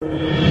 you